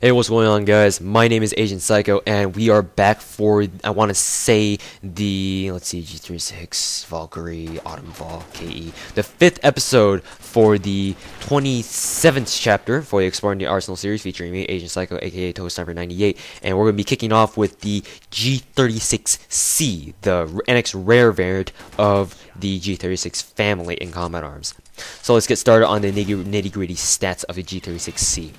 Hey, what's going on, guys? My name is Agent Psycho, and we are back for, I want to say, the, let's see, G36, Valkyrie, Autumn Vol, KE, the fifth episode for the 27th chapter for the Exploring the Arsenal series featuring me, Agent Psycho, aka Touhou Sniper 98, and we're going to be kicking off with the G36C, the NX rare variant of the G36 family in combat arms. So let's get started on the nitty gritty stats of the G36C.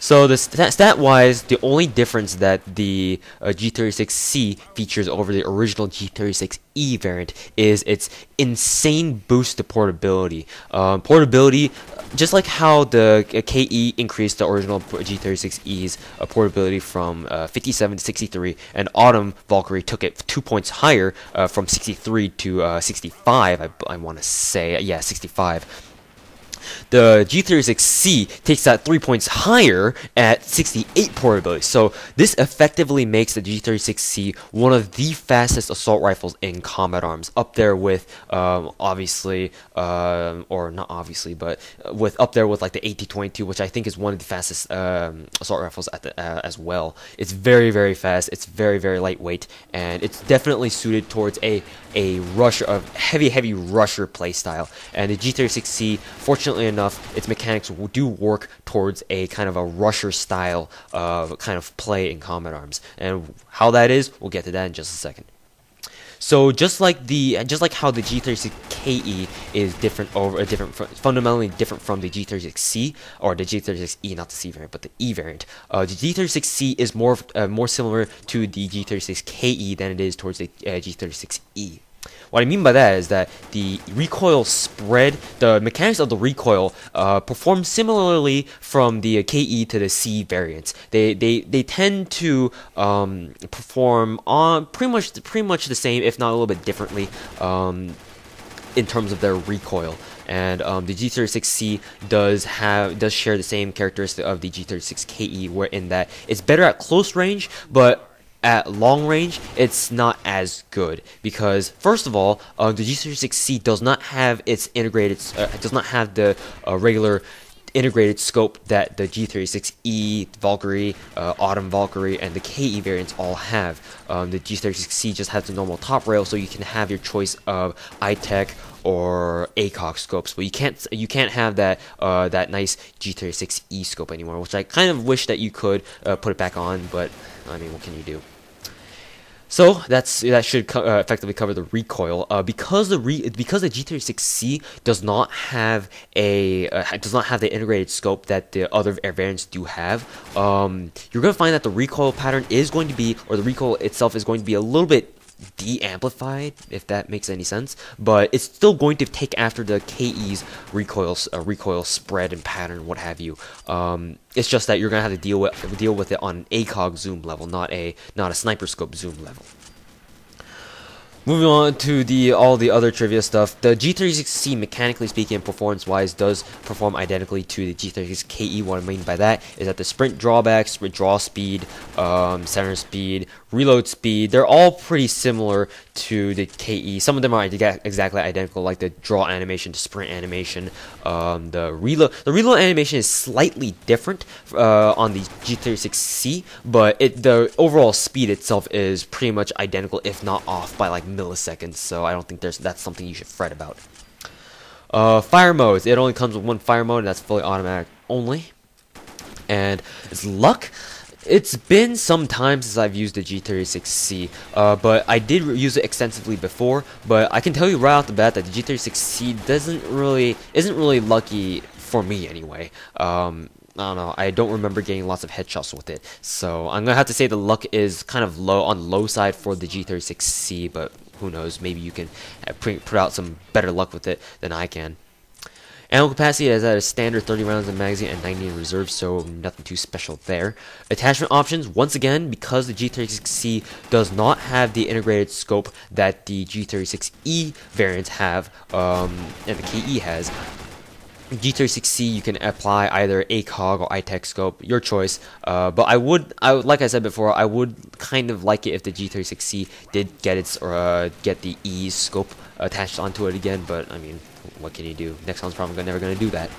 So the stat, stat wise, the only difference that the uh, G36C features over the original G36E variant is its insane boost to portability. Um, portability, just like how the uh, KE increased the original G36E's uh, portability from uh, 57 to 63, and Autumn Valkyrie took it two points higher uh, from 63 to uh, 65. I, I want to say, yeah, 65 the G36C takes that three points higher at 68 portability. So this effectively makes the G36C one of the fastest assault rifles in combat arms, up there with um, obviously, um, or not obviously, but with up there with like the AT22, which I think is one of the fastest um, assault rifles the, uh, as well. It's very very fast. It's very very lightweight, and it's definitely suited towards a a rush of heavy heavy rusher playstyle. And the G36C, fortunately enough, its mechanics do work towards a kind of a rusher style of kind of play in combat arms. And how that is, we'll get to that in just a second. So just like the just like how the G36KE is different over a different fundamentally different from the G36C or the G36E, not the C variant, but the E variant. Uh, the G36C is more uh, more similar to the G36KE than it is towards the uh, G36E. What I mean by that is that the recoil spread, the mechanics of the recoil, uh, perform similarly from the KE to the C variants. They they they tend to um, perform on pretty much pretty much the same, if not a little bit differently, um, in terms of their recoil and um, the G36C does have does share the same characteristic of the G36KE, where in that it's better at close range, but at long range, it's not as good because first of all, uh, the G36C does not have its integrated, uh, does not have the uh, regular integrated scope that the G36E, Valkyrie, uh, Autumn Valkyrie, and the KE variants all have. Um, the G36C just has the normal top rail, so you can have your choice of iTech or ACOG scopes, but you can't you can't have that uh, that nice G36E scope anymore, which I kind of wish that you could uh, put it back on, but I mean, what can you do? So that's that should co uh, effectively cover the recoil. Uh, because the re because the G36C does not have a uh, does not have the integrated scope that the other air variants do have, um, you're gonna find that the recoil pattern is going to be, or the recoil itself is going to be a little bit de-amplified, if that makes any sense. But it's still going to take after the KE's recoil, uh, recoil spread and pattern, what have you. Um, it's just that you're gonna have to deal with deal with it on an ACOG zoom level, not a not a sniper scope zoom level. Moving on to the all the other trivia stuff, the G36C mechanically speaking, performance-wise, does perform identically to the G36KE. What I mean by that is that the sprint drawbacks, withdrawal speed, um, center speed, reload speed, they're all pretty similar to the KE. Some of them are exactly identical, like the draw animation to sprint animation. Um, the reload, the reload animation is slightly different uh, on the G36C, but it the overall speed itself is pretty much identical, if not off by like milliseconds. So I don't think there's that's something you should fret about. Uh, fire modes. It only comes with one fire mode, and that's fully automatic only. And it's luck. It's been some time since I've used the G36C, uh, but I did use it extensively before. But I can tell you right off the bat that the G36C doesn't really isn't really lucky for me anyway. Um, I don't know. I don't remember getting lots of headshots with it, so I'm gonna have to say the luck is kind of low on the low side for the G36C. But who knows? Maybe you can uh, put out some better luck with it than I can. Ammo capacity is at a standard 30 rounds in magazine and 90 in reserve, so nothing too special there. Attachment options, once again, because the G36C does not have the integrated scope that the G36E variants have, um, and the KE has, G36C you can apply either ACOG or iTech scope, your choice. Uh, but I would, I would, like I said before, I would kind of like it if the G36C did get its or uh, get the E scope attached onto it again. But I mean, what can you do? Nexon's probably never going to do that,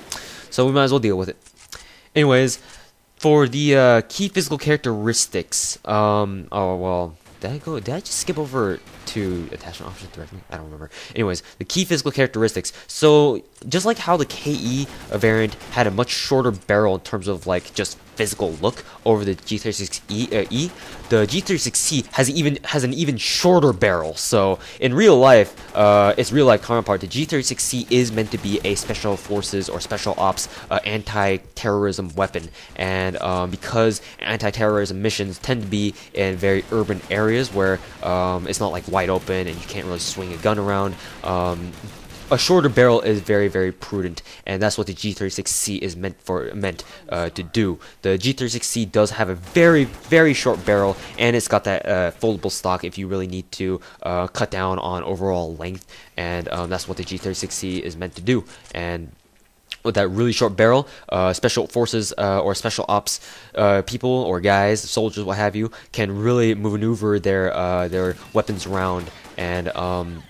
so we might as well deal with it. Anyways, for the uh, key physical characteristics, um, oh well, did I go? Did I just skip over to attachment options directly? I don't remember. Anyways, the key physical characteristics. So just like how the KE variant had a much shorter barrel in terms of like just physical look over the G36E, uh, e, the G36C has even has an even shorter barrel. So in real life, uh, its real life counterpart, the G36C is meant to be a special forces or special ops uh, anti-terrorism weapon, and um, because anti-terrorism missions tend to be in very urban areas where um, it's not like wide open and you can't really swing a gun around. Um, a shorter barrel is very very prudent and that's what the G36C is meant for meant uh, to do the G36C does have a very very short barrel and it's got that uh, foldable stock if you really need to uh, cut down on overall length and um, that's what the G36C is meant to do and with that really short barrel, uh, special forces uh, or special ops uh, people or guys, soldiers, what have you, can really maneuver their uh, their weapons around and um,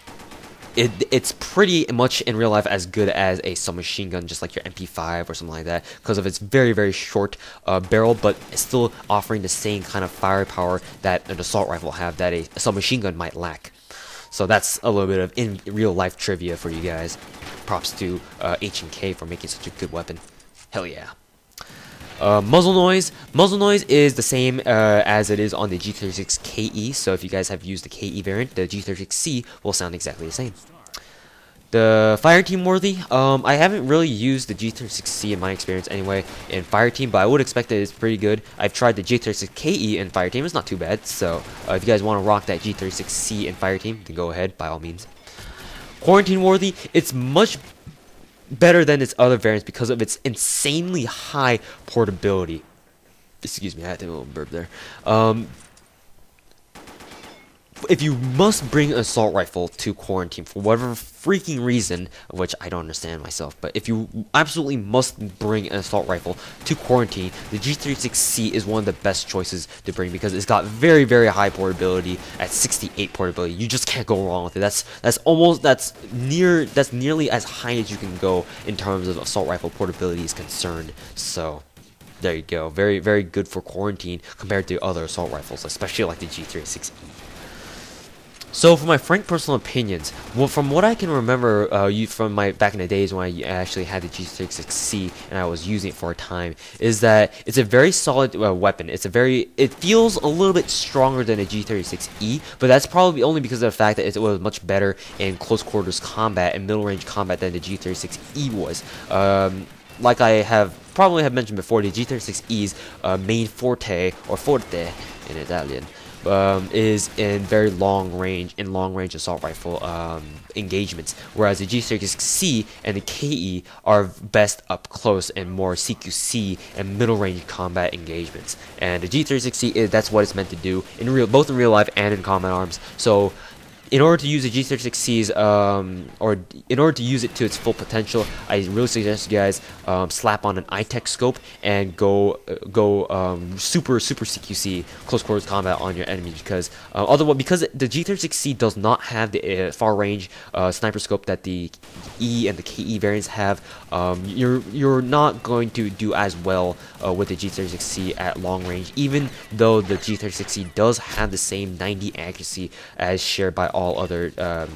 it, it's pretty much in real life as good as a submachine gun, just like your MP5 or something like that, because of its very, very short uh, barrel, but still offering the same kind of firepower that an assault rifle have that a, a submachine gun might lack. So that's a little bit of in real life trivia for you guys. Props to uh, H&K for making such a good weapon. Hell yeah. Uh, muzzle noise. Muzzle noise is the same uh, as it is on the G36KE, so if you guys have used the KE variant, the G36C will sound exactly the same. The Fireteam worthy, um, I haven't really used the G36C in my experience anyway in Fireteam, but I would expect that it's pretty good. I've tried the G36KE in Fireteam, it's not too bad, so uh, if you guys want to rock that G36C in Fireteam, then go ahead, by all means. Quarantine worthy, it's much better than its other variants because of its insanely high portability. Excuse me, I had to a little burp there. Um, if you must bring an assault rifle to quarantine for whatever freaking reason, which I don't understand myself, but if you absolutely must bring an assault rifle to quarantine, the G36C is one of the best choices to bring because it's got very very high portability at 68 portability. You just can't go wrong with it. That's that's almost that's near that's nearly as high as you can go in terms of assault rifle portability is concerned. So there you go. Very very good for quarantine compared to other assault rifles, especially like the G36E. So, for my frank personal opinions, well, from what I can remember, uh, you, from my back in the days when I actually had the G36C and I was using it for a time, is that it's a very solid uh, weapon. It's a very, it feels a little bit stronger than a G36E, but that's probably only because of the fact that it was much better in close quarters combat and middle range combat than the G36E was. Um, like I have probably have mentioned before, the G36E's uh, main forte or forte in Italian um, is in very long range in long range assault rifle um, engagements, whereas the G36C and the KE are best up close and more CQC and middle range combat engagements. And the G36C is that's what it's meant to do in real both in real life and in combat arms. So in order to use the G36C's, um, or in order to use it to its full potential, I really suggest you guys um, slap on an iTech scope and go uh, go um, super super CQC close quarters combat on your enemy because uh, otherwise because the G36C does not have the uh, far range uh, sniper scope that the E and the KE variants have, um, you're you're not going to do as well uh, with the G36C at long range, even though the G36C does have the same 90 accuracy as shared by all other um,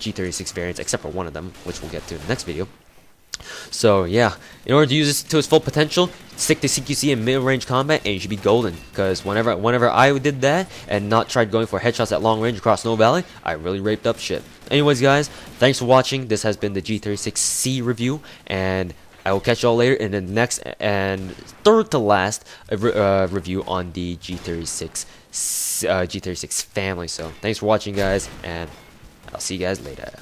G36 variants except for one of them, which we'll get to in the next video. So yeah, in order to use this to its full potential, stick to CQC in mid-range combat and you should be golden. Because whenever whenever I did that and not tried going for headshots at long range across Snow Valley, I really raped up shit. Anyways guys, thanks for watching. This has been the G36C review and I will catch y'all later in the next and third to last uh, uh review on the G36 uh, G36 family. So thanks for watching guys and I'll see you guys later.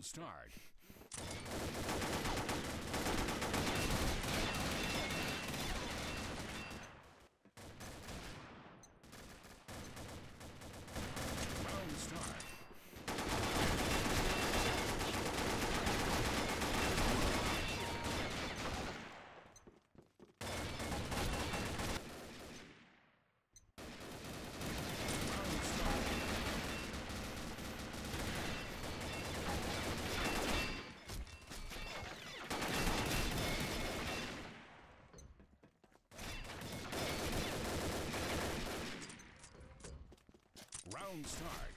Start. Round start. Round start. Round start.